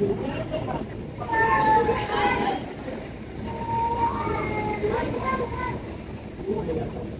Thank you.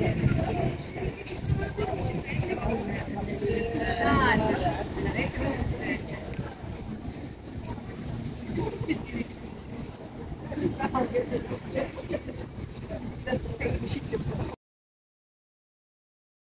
Just